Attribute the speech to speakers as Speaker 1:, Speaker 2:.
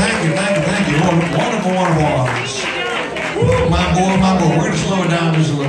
Speaker 1: thank you, thank you, thank you. Wonderful, wonderful, audience. My boy, my boy, we're going to slow it down just a little